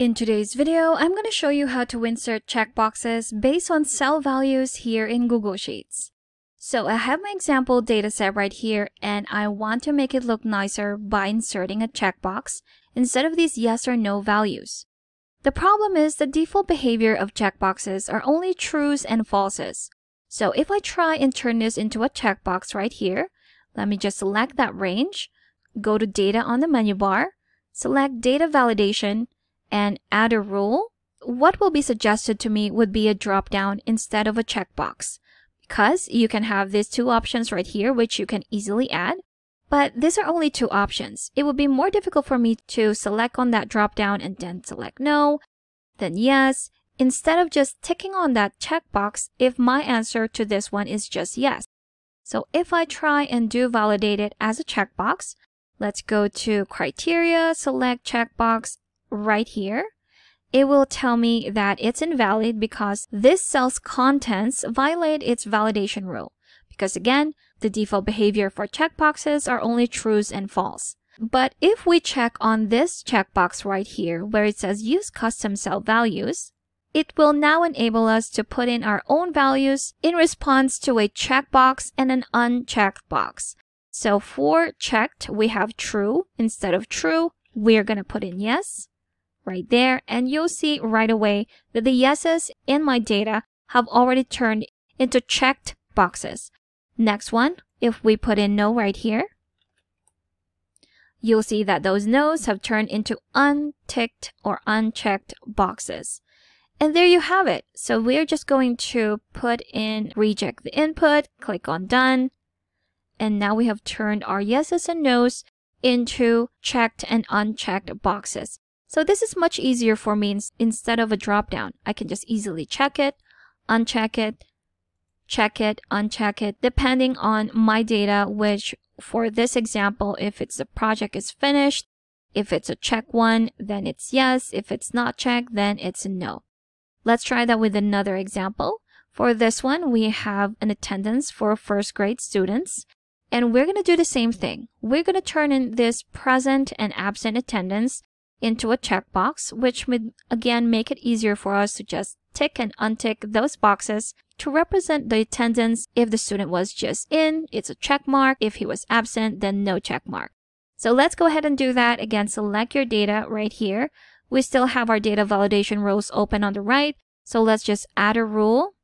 In today's video, I'm going to show you how to insert checkboxes based on cell values here in Google Sheets. So I have my example dataset right here and I want to make it look nicer by inserting a checkbox instead of these yes or no values. The problem is the default behavior of checkboxes are only trues and falses. So if I try and turn this into a checkbox right here, let me just select that range, go to data on the menu bar, select data validation, and add a rule, what will be suggested to me would be a drop-down instead of a checkbox. Because you can have these two options right here, which you can easily add. But these are only two options. It would be more difficult for me to select on that drop-down and then select no, then yes, instead of just ticking on that checkbox if my answer to this one is just yes. So if I try and do validate it as a checkbox, let's go to criteria, select checkbox, right here, it will tell me that it's invalid because this cell's contents violate its validation rule. Because again, the default behavior for checkboxes are only trues and false. But if we check on this checkbox right here where it says use custom cell values, it will now enable us to put in our own values in response to a checkbox and an unchecked box. So for checked, we have true. Instead of true, we're going to put in yes right there and you'll see right away that the yeses in my data have already turned into checked boxes. Next one, if we put in no right here, you'll see that those no's have turned into unticked or unchecked boxes. And there you have it. So we're just going to put in reject the input, click on done. And now we have turned our yeses and nos into checked and unchecked boxes. So this is much easier for me instead of a dropdown. I can just easily check it, uncheck it, check it, uncheck it, depending on my data, which for this example, if it's a project is finished, if it's a check one, then it's yes. If it's not checked, then it's no. Let's try that with another example. For this one, we have an attendance for first grade students. And we're going to do the same thing. We're going to turn in this present and absent attendance into a checkbox, which would again make it easier for us to just tick and untick those boxes to represent the attendance. If the student was just in, it's a check mark. If he was absent, then no check mark. So let's go ahead and do that. Again, select your data right here. We still have our data validation rows open on the right. So let's just add a rule.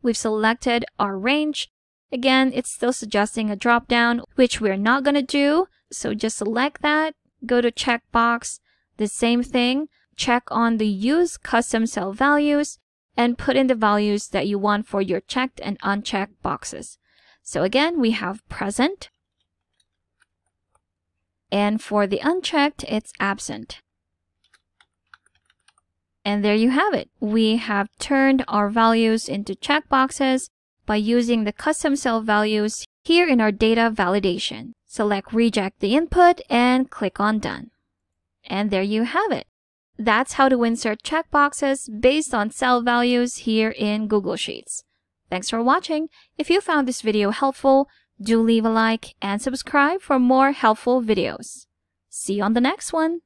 We've selected our range. Again, it's still suggesting a drop down, which we're not going to do. So just select that, go to checkbox, the same thing, check on the use custom cell values and put in the values that you want for your checked and unchecked boxes. So again, we have present. And for the unchecked, it's absent. And there you have it. We have turned our values into checkboxes by using the custom cell values here in our data validation. Select reject the input and click on done. And there you have it. That's how to insert checkboxes based on cell values here in Google Sheets. Thanks for watching. If you found this video helpful, do leave a like and subscribe for more helpful videos. See you on the next one.